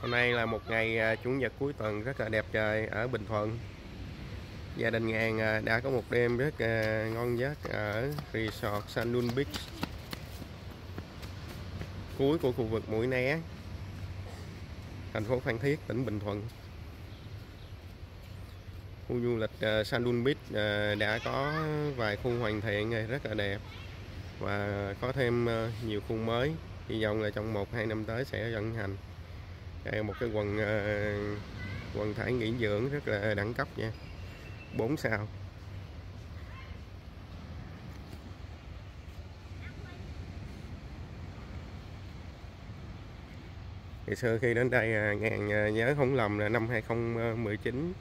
Hôm nay là một ngày à, chủ nhật cuối tuần rất là đẹp trời ở Bình Thuận. Gia đình Ngàn đã có một đêm rất à, ngon giấc ở resort Sandun Beach. Cuối của khu vực Mũi Né, thành phố Phan Thiết, tỉnh Bình Thuận. Khu du lịch à, Sandun Beach đã có vài khu hoàn thiện rất là đẹp và có thêm nhiều khu mới. Hy vọng là trong 1-2 năm tới sẽ vận hành một cái quần ờ, quần thải nghỉ dưỡng rất là đẳng cấp nha. 4 sao. Ngày xưa khi đến đây à, ngàn à, nhớ không lầm là năm 2019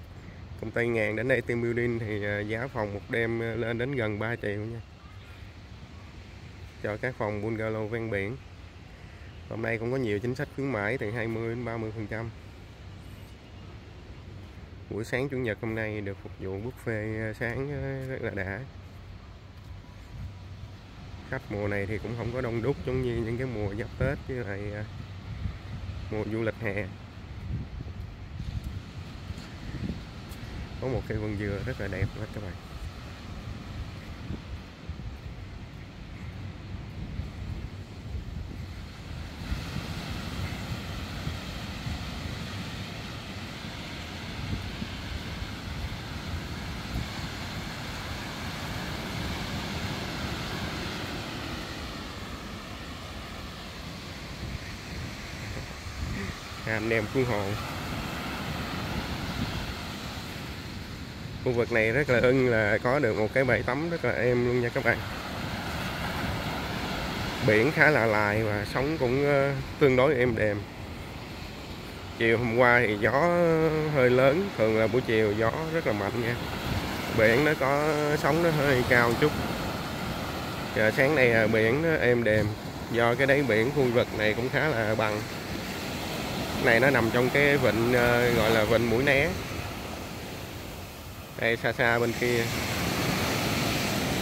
công ty ngàn đến đây team building thì à, giá phòng một đêm lên đến gần 3 triệu nha. Cho các phòng bungalow ven biển hôm nay cũng có nhiều chính sách khuyến mãi, từ 20 đến 30 phần trăm. Buổi sáng, chủ nhật hôm nay được phục vụ buffet ờ, sáng ờ, rất là đã. Khách mùa này thì cũng không có đông đúc giống như những cái mùa giáp tết với lại ờ, mùa du lịch hè. Có một cây vườn dừa rất là đẹp đó các bạn. Anh em cứu hộ. Khu vực này rất là ưng là có được một cái bãi tắm rất là êm luôn nha các bạn. Biển khá là lại và sóng cũng ờ, tương đối êm đềm. Chiều hôm qua thì gió hơi lớn, thường là buổi chiều gió rất là mạnh nha. Biển nó có sóng nó hơi cao chút. Giờ sáng nay à, biển nó êm đềm, do cái đáy biển khu vực này cũng khá là bằng này nó nằm trong cái vịnh ờ, gọi là vịnh mũi né. Đây, xa xa bên kia.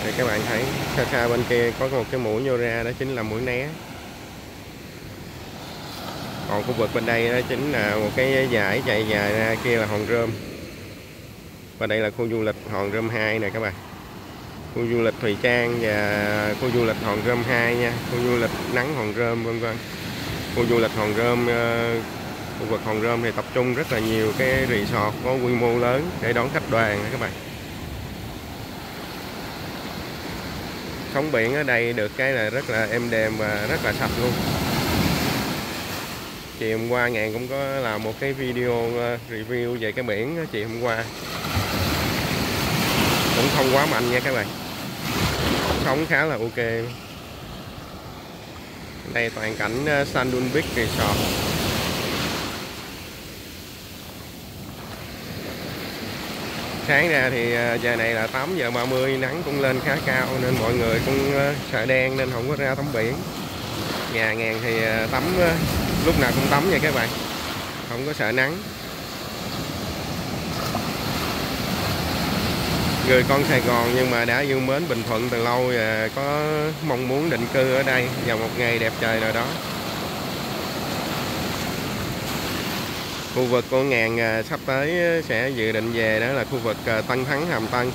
Đây, các bạn thấy, xa xa bên kia có một cái mũi nhô ra, đó chính là mũi né. Còn khu vực bên đây, đó chính là một cái giải chạy dài ra kia là hòn rơm. Và đây là khu du lịch hòn rơm 2 này các bạn. Khu du lịch Thùy Trang và khu du lịch hòn rơm 2 nha. Khu du lịch nắng hòn rơm, vân vân. Khu du lịch hòn rơm ờ, khu vực Hòn Rơm thì tập trung rất là nhiều cái resort có quy mô lớn để đón khách đoàn các bạn. Sóng biển ở đây được cái là rất là êm đềm và rất là sạch luôn. Chị hôm qua ngàn cũng có làm một cái video uh, review về cái biển chị hôm qua. Cũng không quá mạnh nha các bạn. Sóng khá là ok đây toàn cảnh uh, Sandun Beach Resort. Sáng ra thì ờ, giờ này là 8 giờ 30 nắng cũng lên khá cao nên mọi người cũng ờ, sợ đen nên không có ra tắm biển. Nhà ngàn thì ờ, tắm lúc nào cũng tắm nha các bạn, không có sợ nắng. Người con Sài Gòn nhưng mà đã yêu mến Bình Thuận từ lâu và có mong muốn định cư ở đây vào một ngày đẹp trời nào đó. Khu vực của ngàn à, sắp tới à, sẽ dự định về đó là khu vực à, Tân Thắng, Hàm Tân.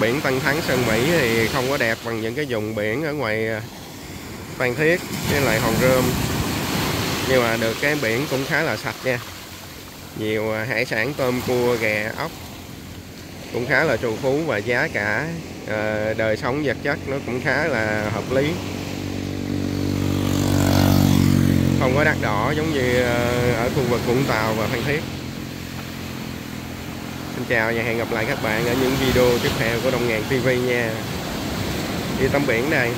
Biển Tân Thắng, Sơn Mỹ thì không có đẹp bằng những cái vùng biển ở ngoài Phan Thiết với lại Hòn Rơm nhưng mà được cái biển cũng khá là sạch nha. Nhiều hải sản tôm, cua ghẹ ốc cũng khá là trù phú và giá cả đời sống vật chất nó cũng khá là hợp lý không có đắt đỏ giống như ờ, ở khu vực Vũng Tàu và Phan Thiết. Xin chào và hẹn gặp lại các bạn ở những video tiếp theo của Đông Ngàn TV nha. Đi tắm biển đây